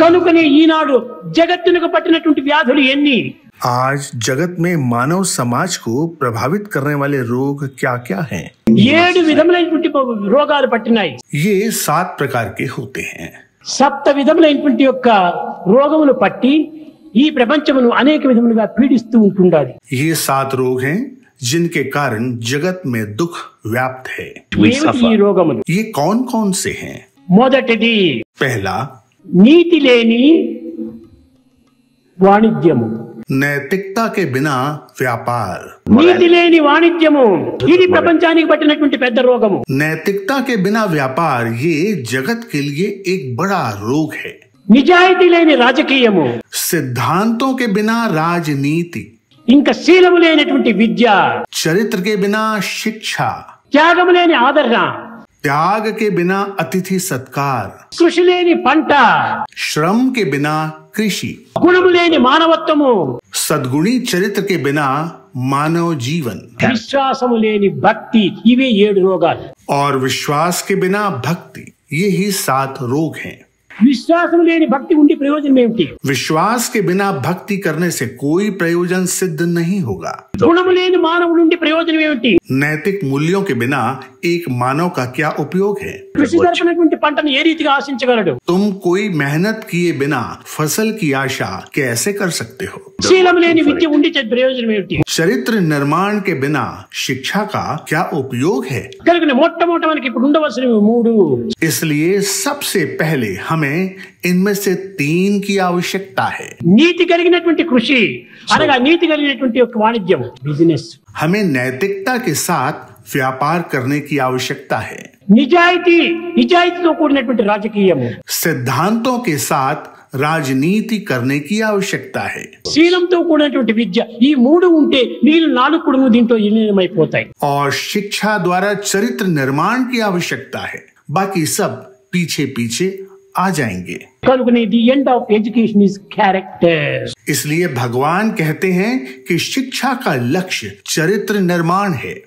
కనుకనే ఈనాడు జగత్తునకు పట్టినటువంటి వ్యాధులు ఎన్ని आज जगत में मानव समाज को प्रभावित करने वाले रोग क्या क्या हैं? ఏడు విధములైనటువంటి రోగాలు పట్టినాయి ये सात प्रकार के होते हैं సప్త విధములైనటువంటి యొక్క రోగములు పట్టి ఈ ప్రపంచమును అనేక విధములుగా పీడిస్తూ ఉంటుండాలి ये सात रोग हैं जिनके कारण जगत में दुख व्याप्त है ఏమిటి ఈ రోగములు ये कौन कौन से हैं? మొదటిది पहला నీతి లేని వాణిజ్యము नैतिकता के बिना व्यापार నీతి లేని వాణిజ్యము ఇది ప్రపంచానికి పట్టినటువంటి పెద్ద రోగము नैतिकता के बिना व्यापार ये जगत के लिए एक बड़ा रोग है నిజాయితీ లేని రాజకీయము सिद्धांतों के बिना राजनीति ఇంకా శీలము లేనటువంటి విద్య चरित्र के बिना शिक्षा త్యాగము లేని ఆదరణ त्याग के बिना अतिथि सत्कार కృషి లేని పంట श्रम के बिना कृषि గుణము లేని మానవత్వము सद्गुणी चरित्र के बिना मानव जीवन విశ్వాసము లేని భక్తి ఇవే ఏడు రోగాలు और विश्वास के बिना भक्ति ये ही सात रोग हैं విశ్వాసం లేని భక్తి ఉండి ప్రయోజనం ఏమిటి विश्वास के बिना भक्ति करने से कोई प्रयोजन सिद्ध नहीं होगा గుణము లేని మానవుడు ఉండి ప్రయోజనం ఏమిటి नैतिक मूल्यों के बिना एक मानव का क्या उपयोग है కృషి జరిపినటువంటి పంటను ఏ రీతిగా ఆశించగలడు तुम कोई मेहनत किए बिना फसल की आशा कैसे कर सकते हो శీలం లేని విద్య ఉండి చే- ప్రయోజనం ఏమిటి चरित्र निर्माण के बिना शिक्षा का क्या उपयोग है కనుక మొట్టమొదటి మనకి ఇప్పుడు ఉండవలసినవి మూడు इसलिए सबसे पहले हमें इनमें से तीन की आवश्यकता है నీతి కలిగినటువంటి కృషి అనగా నీతి కలిగినటువంటి యొక్క వాణిజ్యం బిజినెస్ हमें नैतिकता के साथ व्यापार करने की आवश्यकता है నిజాయితీ నిజాయితీతో కూడినటువంటి రాజకీయము सिद्धांतों के साथ राजनीति करने की आवश्यकता है శీలంతో కూడినటువంటి విద్య ఈ మూడు ఉంటే మిగిలిన నాలుగు కూడా దీంట్లో విలీనమైపోతాయి और शिक्षा द्वारा चरित्र निर्माण की आवश्यकता है बाकी सब पीछे पीछे आ जाएँगे। इसलिए भगवान कहते हैं कि शिक्षा का लक्ष्य चरित्र निर्माण है।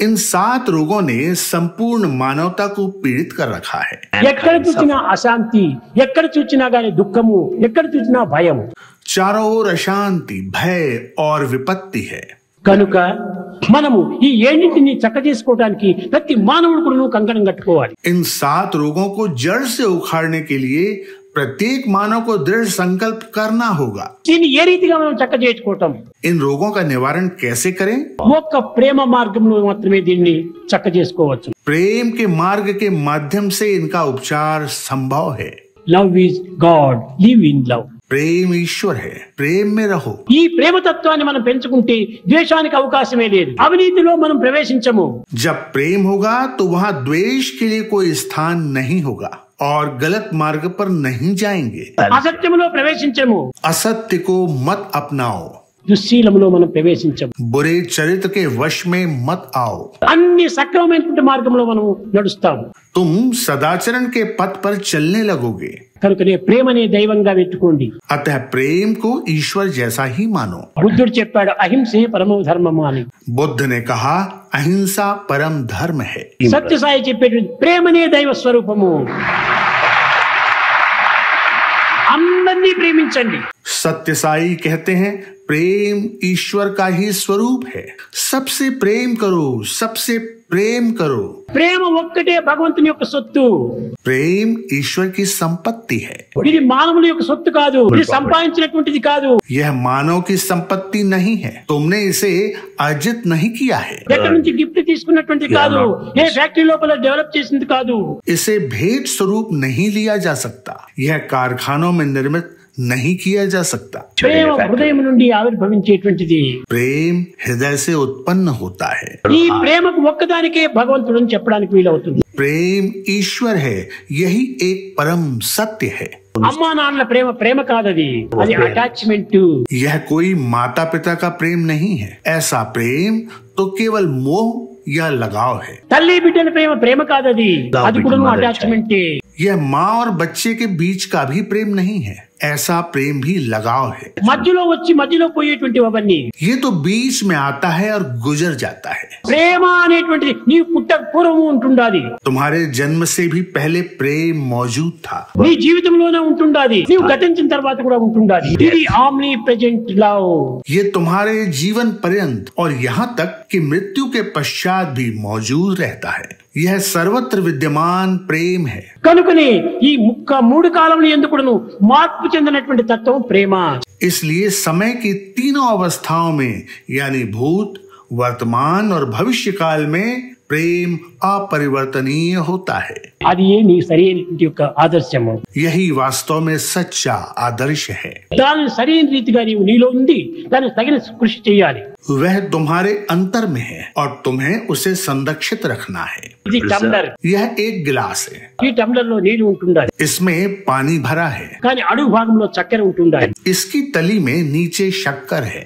इन सात रोगों ने संपूर्ण मानवता को पीड़ित कर रखा है। अशांति दुखम भयम चारों ओर अशांति भय और विपत्ति है। కనుక మనము ఈ ఏడింటిని చక్క చేసుకోవడానికి ప్రతి మానవుడు కూడా కంకణం కట్టుకోవాలి इन सात रोगों को जड़ से उखाड़ने के लिए प्रत्येक मानव को दृढ़ संकल्प करना होगा దీన్ని ఏ రీతిగా మనం చక్క చేసుకోవటం इन रोगों का निवारण कैसे करें ఒక్క ప్రేమ మార్గంలో మాత్రమే దీన్ని చక్క చేసుకోవచ్చు प्रेम के मार्ग के माध्यम से इनका उपचार संभव है love is God live in love प्रेम ईश्वर है प्रेम में रहो ఈ ప్రేమ తత్వాన్ని మనం పెంచుకుంటే ద్వేషానికి అవకాశమే లేదు అవినీతిలో మనం ప్రవేశించము जब प्रेम होगा तो वहां द्वेष के लिए कोई स्थान नहीं होगा और गलत मार्ग पर नहीं जाएंगे అసత్యములో ప్రవేశించము असत्य को मत अपनाओ దుశ్శీలంలో మనం ప్రవేశించాం బొరే చరిత్రకే వశ్ మే మత్ आओ అన్ని సక్రమమైనటువంటి మార్గంలో మనం నడుస్తాము తుమ్ సదాచరణ కే పథ్ పర్ చల్నే లగోగే కనుకనే ప్రేమనే దైవంగా పెట్టుకోండి అత ప్రేమ్ కు ఈశ్వర్ జైసా హీ మానో బుద్ధుడు చెప్పాడు అహింసే పరమ ధర్మము అని బుద్ధ నే కహా అహింస పరమ ధర్మ హై సత్య సాయి చెప్పేటువంటి ప్రేమనే దైవ స్వరూపము అందరినీ ప్రేమించండి सत्य साई कहते हैं प्रेम ईश्वर का ही स्वरूप है सबसे प्रेम करो सबसे प्रेम करो ప్రేమ ఒక్కటే భగవంతుని యొక్క సొత్తు प्रेम ईश्वर की संपत्ति है ఇది మానవుల యొక్క సొత్తు కాదు ఇది సంపాదించినటువంటిది కాదు यह मानव की संपत्ति नहीं है तुमने इसे अर्जित नहीं किया है ఎక్కడి నుంచి గిఫ్ట్ తీసుకున్నటువంటిది కాదు ఏ ఫ్యాక్టరీ లోపల డెవలప్ చేసింది కాదు इसे भेंट स्वरूप नहीं लिया जा सकता यह कारखानों में निर्मित नहीं किया जा सकता ప్రేమ హృదయం నుండి ఆవిర్భవించేటువంటిది प्रेम हृदय से उत्पन्न होता है ఈ ప్రేమకు ఒక్కదానికే భగవంతుడు అని చెప్పడానికి వీలవుతుంది प्रेम ईश्वर है यही एक परम सत्य है అమ్మా నాన్నల ప్రేమ ప్రేమ కాదది అది అటాచ్మెంట్ यह कोई माता पिता का प्रेम नहीं है ऐसा प्रेम तो केवल मोह या लगाव है తల్లి బిడ్డల ప్రేమ ప్రేమ కాదది అది కూడా అటాచ్మెంట్ यह माँ और बच्चे के बीच का भी प्रेम नहीं है ऐसा प्रेम भी लगाव है మధ్యలో వచ్చి మధ్యలో పోయేటువంటివి అవన్నీ ये तो बीच में आता है और गुजर जाता है ప్రేమ అనేటువంటిది నీవు పుట్టక పూర్వము ఉంటుండాది तुम्हारे जन्म से भी पहले प्रेम मौजूद था నీ జీవితంలోనే ఉంటుండాది నీవు గతించిన తర్వాత కూడా ఉంటుండాది ఇది ఆమ్ని ప్రెజెంట్ లవ్ ये तुम्हारे जीवन पर्यंत और यहाँ तक कि मृत्यु के पश्चात भी मौजूद रहता है यह सर्वत्र विद्यमान प्रेम है కనుకనే ఈ ముక్క మూడు కాలంలో ఎందుకును మార్పు చెందినటువంటి తత్వం ప్రేమ इसलिए समय की तीनों अवस्थाओं में यानी भूत वर्तमान और भविष्य काल में प्रेम अपरिवर्तनीय होता है అది ఏ నీ సరైనటువంటి యొక్క ఆదర్శము यही वास्तव में सच्चा आदर्श है దానిని సరైన రీతిగా నీవు నీలో ఉంది దానికి తగిన కృషి చేయాలి वह तुम्हारे अंतर में है और तुम्हें उसे संरक्षित रखना है ఇది టంబ్లర్ यह एक गिलास है ఈ టంబ్లర్ లో నీళ్లు ఉంటుండాలి इसमें पानी भरा है కానీ అడుగు భాగంలో చక్కెర ఉంటుండాలి इसकी तली में नीचे शक्कर है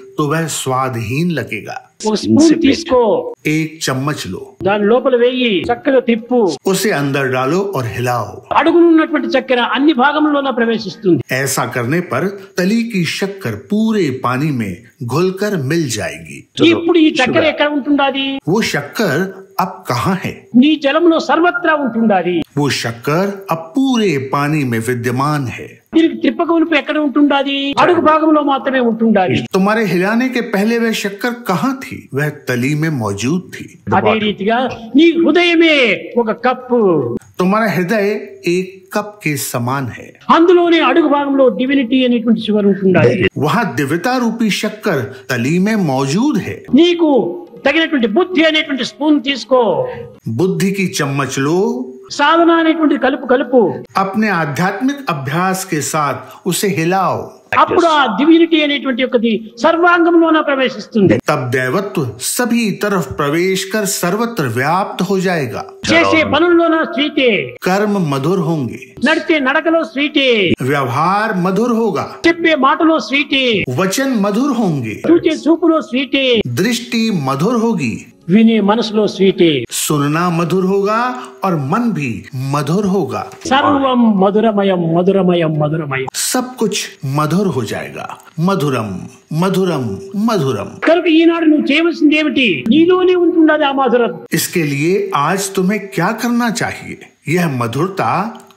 तो वह स्वादहीन लगेगा ఒక స్పూన్ తీసుకో एक चम्मच लो దాని లోపల వేయి చక్కగా తిప్పు उसे अंदर डालो और हिलाओ అడుగునున్నటువంటి చక్కెర అన్ని భాగంలోనే ప్రవేశిస్తుంది ऐसा करने पर तली की शक्कर पूरे पानी में घुलकर मिल जाएगी ఇప్పుడు ఈ చక్కెర ఎక్కడ ఉంటుండాది वो शक्कर अब कहाँ है నీ జలంలో సర్వత్రా ఉంటుండాది वो शक्कर अब पूरे पानी में विद्यमान है దీనికి త్రిప్పకమునుపు ఎక్కడ ఉంటుండాది అడుగు భాగంలో మాత్రమే ఉంటుండాలి तुम्हारे हिलाने के पहले वह शक्कर कहाँ थी वह तली में मौजूद थी అదే రీతిగా నీ హృదయమే ఒక కప్పు तुम्हारा हृदय एक कप के समान है అందులోనే అడుగు భాగంలో డివినిటీ అనేటువంటి షుగర్ ఉంటుండాలి वहाँ दिव्यता रूपी शक्कर तली में मौजूद है నీకు తగినటువంటి బుద్ధి అనేటువంటి స్పూన్ తీసుకో. బుద్ధికి చెమ్మచ్చులు चम्मच लो సాధన అనేటువంటి కలుపు కలుపు अपने आध्यात्मिक अभ्यास के साथ उसे हिलाओ అప్పుడు ఆ డివినిటీ అనేటువంటి ఒకటి సర్వాంగంలోన ప్రవేశిస్తుంది तब दैवत्व सभी तरफ प्रवेश कर सर्वत्र व्याप्त हो जाएगा చేసే పనుల్లోన స్వీటే कर्म मधुर होंगे నడిచే నడకలో స్వీటే व्यवहार मधुर होगा చెప్పే మాటలో స్వీటే वचन मधुर होंगे చూచే చూపులో స్వీటే दृष्टि मधुर होगी వినే మనసులో స్వీటే सुनना मधुर होगा और मन भी मधुर होगा సర్వం మధురమయం మధురమయం మధురమయం सब कुछ मधुर हो जाएगा मधुरम मधुरम मधुरम కనుక ఈనాడు నువ్వు చేయవలసింది ఏమిటి నీలోనే ఉంటుండదు ఆ మధురం इसके लिए आज तुम्हें क्या करना चाहिए यह मधुरता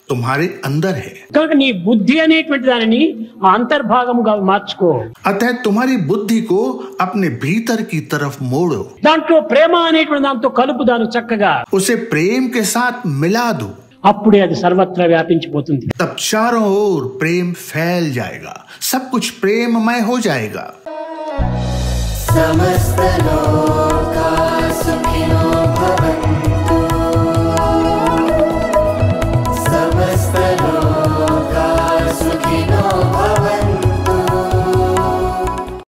तुम्हारे अंदर है కనుక నీ బుద్ధి అనేటువంటి దానిని ఆ అంతర్భాగముగా మార్చుకో अतः तुम्हारी बुद्धि को अपने भीतर की तरफ मोड़ो దాంట్లో ప్రేమ అనేటువంటి దాంతో కలుపు దాని చక్కగా उसे प्रेम के साथ मिला दो అప్పుడే అది సర్వత్రా వ్యాపించిపోతుంది तब चारों ओर प्रेम फैल जाएगा सब कुछ प्रेममय हो जाएगा समस्तलोक